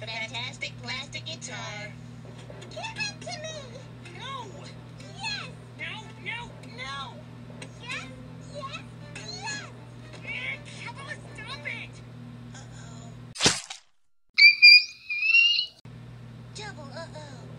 the fantastic plastic guitar. Give it to me! No! Yes! No, no, no! Yes, yes, yes! Eh, stop it! Uh-oh. Double uh-oh.